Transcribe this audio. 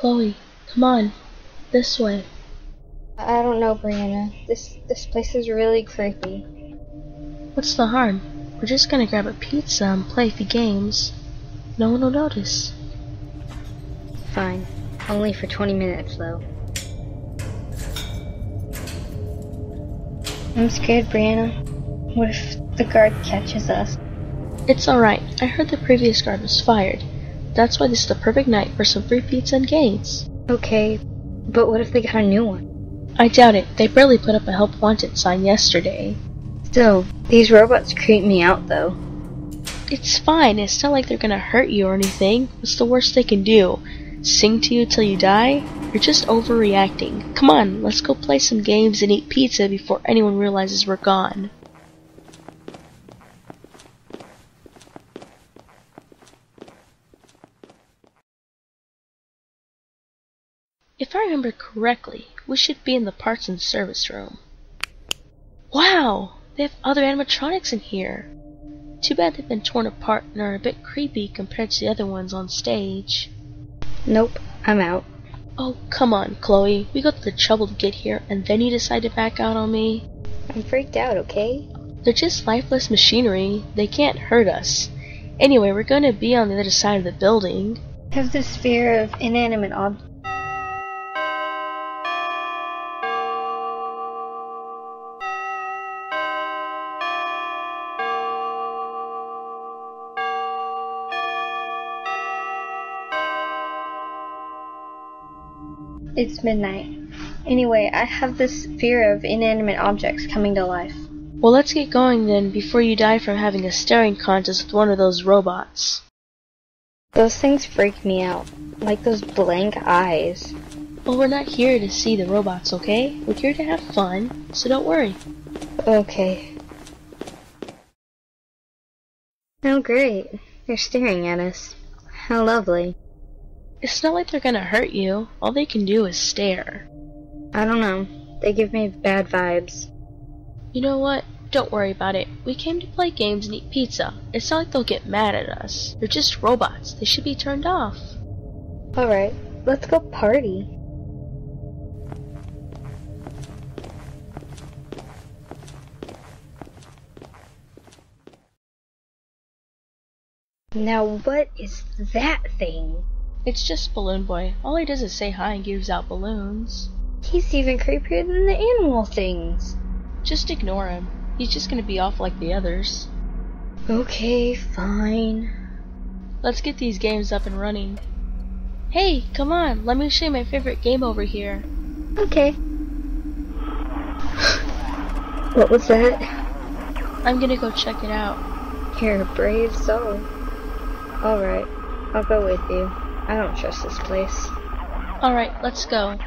Chloe, come on. This way. I don't know, Brianna. This this place is really creepy. What's the harm? We're just gonna grab a pizza and play a few games. No one will notice. Fine. Only for 20 minutes, though. I'm scared, Brianna. What if the guard catches us? It's alright. I heard the previous guard was fired. That's why this is the perfect night for some free pizza and games. Okay, but what if they got a new one? I doubt it. They barely put up a help wanted sign yesterday. Still, these robots creep me out, though. It's fine. It's not like they're gonna hurt you or anything. What's the worst they can do? Sing to you till you die? You're just overreacting. Come on, let's go play some games and eat pizza before anyone realizes we're gone. If I remember correctly, we should be in the parts and service room. Wow! They have other animatronics in here. Too bad they've been torn apart and are a bit creepy compared to the other ones on stage. Nope, I'm out. Oh, come on, Chloe. We go through the trouble to get here, and then you decide to back out on me? I'm freaked out, okay? They're just lifeless machinery. They can't hurt us. Anyway, we're going to be on the other side of the building. I have this fear of inanimate objects. It's midnight. Anyway, I have this fear of inanimate objects coming to life. Well, let's get going then before you die from having a staring contest with one of those robots. Those things freak me out. Like those blank eyes. Well, we're not here to see the robots, okay? We're here to have fun, so don't worry. Okay. Oh, great. They're staring at us. How lovely. It's not like they're gonna hurt you. All they can do is stare. I don't know. They give me bad vibes. You know what? Don't worry about it. We came to play games and eat pizza. It's not like they'll get mad at us. They're just robots. They should be turned off. Alright, let's go party. Now what is that thing? It's just Balloon Boy. All he does is say hi and gives out balloons. He's even creepier than the animal things. Just ignore him. He's just gonna be off like the others. Okay, fine. Let's get these games up and running. Hey, come on, let me show you my favorite game over here. Okay. what was that? I'm gonna go check it out. You're a brave soul. Alright, I'll go with you. I don't trust this place. Alright, let's go.